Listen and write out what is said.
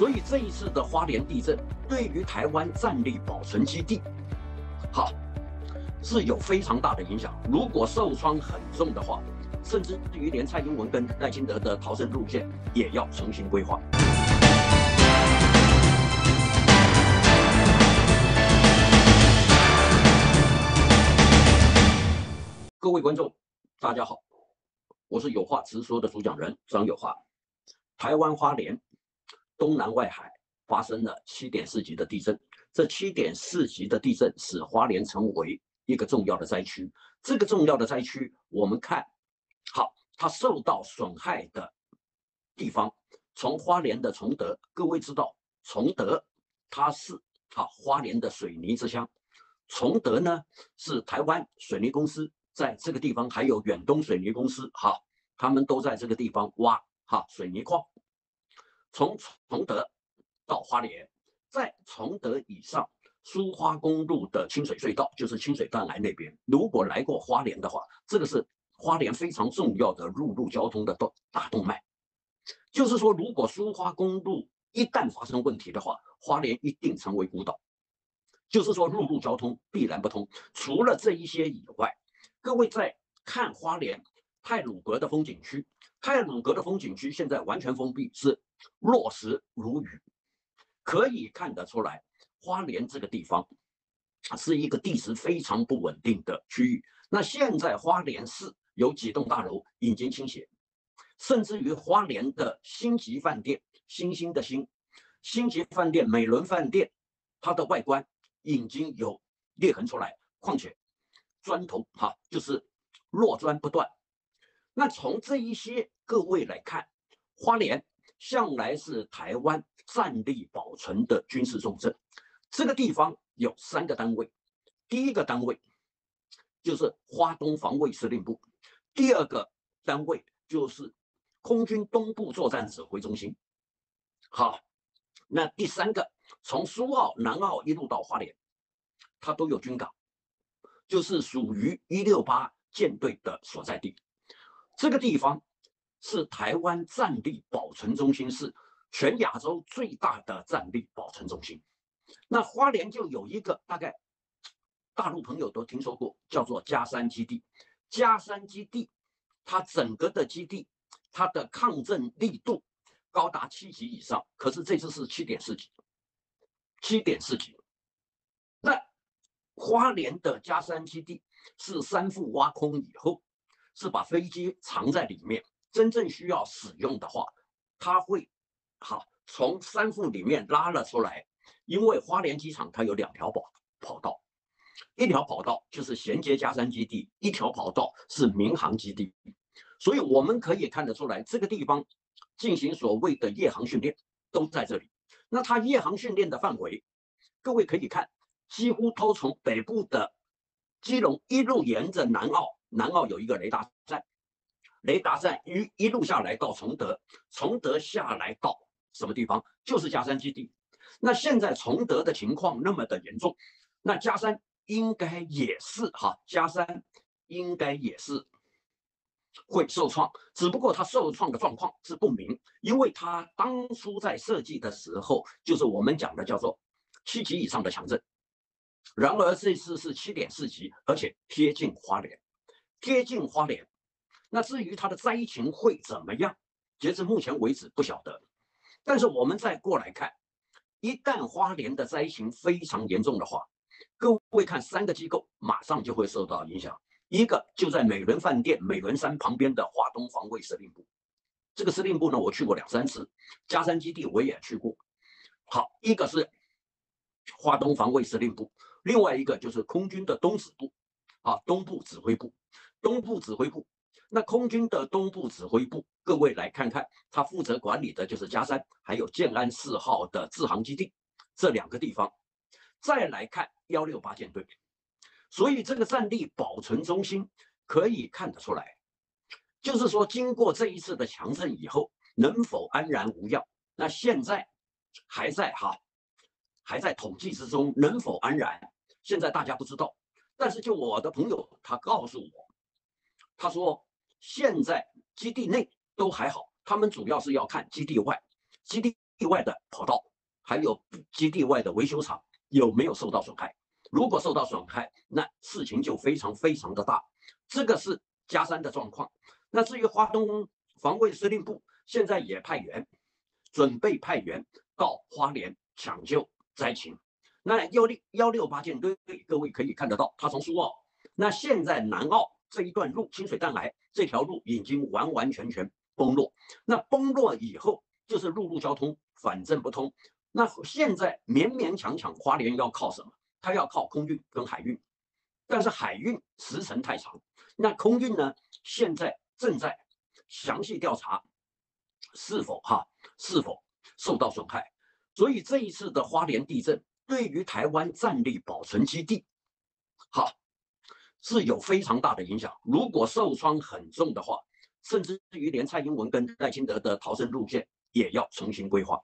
所以这一次的花莲地震，对于台湾战力保存基地，好，是有非常大的影响。如果受创很重的话，甚至于连蔡英文跟赖清德的逃生路线也要重新规划。各位观众，大家好，我是有话直说的主讲人张有话。台湾花莲东南外海发生了七点四级的地震，这七点四级的地震使花莲成为一个重要的灾区。这个重要的灾区，我们看好它受到损害的地方，从花莲的崇德，各位知道崇德它是啊花莲的水泥之乡，崇德呢是台湾水泥公司。在这个地方还有远东水泥公司，哈，他们都在这个地方挖哈水泥矿。从崇德到花莲，在崇德以上，苏花公路的清水隧道就是清水断崖那边。如果来过花莲的话，这个是花莲非常重要的陆路交通的动大动脉。就是说，如果苏花公路一旦发生问题的话，花莲一定成为孤岛。就是说，陆路交通必然不通。除了这一些以外，各位在看花莲泰鲁阁的风景区，泰鲁阁的风景区现在完全封闭，是落石如雨，可以看得出来，花莲这个地方是一个地势非常不稳定的区域。那现在花莲市有几栋大楼已经倾斜，甚至于花莲的星级饭店、星星的星、星级饭店、美伦饭店，它的外观已经有裂痕出来，况且。砖头哈，就是落砖不断。那从这一些各位来看，花莲向来是台湾战力保存的军事重镇。这个地方有三个单位，第一个单位就是花东防卫司令部，第二个单位就是空军东部作战指挥中心。好，那第三个从苏澳、南澳一路到花莲，它都有军港。就是属于一六八舰队的所在地，这个地方是台湾战力保存中心，是全亚洲最大的战力保存中心。那花莲就有一个大概大陆朋友都听说过，叫做嘉山基地。嘉山基地它整个的基地，它的抗震力度高达七级以上，可是这次是七点四级，七点四级。那花莲的加山基地是山腹挖空以后，是把飞机藏在里面。真正需要使用的话，它会好从山腹里面拉了出来。因为花莲机场它有两条跑跑道，一条跑道就是衔接加山基地，一条跑道是民航基地。所以我们可以看得出来，这个地方进行所谓的夜航训练都在这里。那它夜航训练的范围，各位可以看。几乎都从北部的基隆一路沿着南澳，南澳有一个雷达站，雷达站一一路下来到崇德，崇德下来到什么地方？就是嘉山基地。那现在崇德的情况那么的严重，那嘉山应该也是哈，嘉山应该也是会受创，只不过它受创的状况是不明，因为它当初在设计的时候，就是我们讲的叫做七级以上的强震。然而这次是七点四级，而且贴近花莲，贴近花莲。那至于它的灾情会怎么样，截至目前为止不晓得。但是我们再过来看，一旦花莲的灾情非常严重的话，各位看三个机构马上就会受到影响。一个就在美伦饭店、美伦山旁边的华东防卫司令部，这个司令部呢，我去过两三次，加山基地我也去过。好，一个是华东防卫司令部。另外一个就是空军的东指部，啊，东部指挥部，东部指挥部。那空军的东部指挥部，各位来看看，他负责管理的就是嘉山，还有建安四号的制航基地这两个地方。再来看幺六八舰队，所以这个战地保存中心可以看得出来，就是说经过这一次的强震以后，能否安然无恙？那现在还在哈。还在统计之中，能否安然？现在大家不知道。但是就我的朋友，他告诉我，他说现在基地内都还好，他们主要是要看基地外。基地外的跑道，还有基地外的维修厂有没有受到损害？如果受到损害，那事情就非常非常的大。这个是加山的状况。那至于华东防卫司令部，现在也派员，准备派员到花莲抢救灾情。那幺六幺六八舰队，各位可以看得到，他从苏澳，那现在南澳这一段路清水断来这条路已经完完全全崩落。那崩落以后，就是陆路交通反正不通。那现在勉勉强强，花莲要靠什么？它要靠空运跟海运，但是海运时程太长。那空运呢？现在正在详细调查是否哈是否受到损害。所以这一次的花莲地震。对于台湾战力保存基地，好是有非常大的影响。如果受创很重的话，甚至于连蔡英文跟赖清德的逃生路线也要重新规划。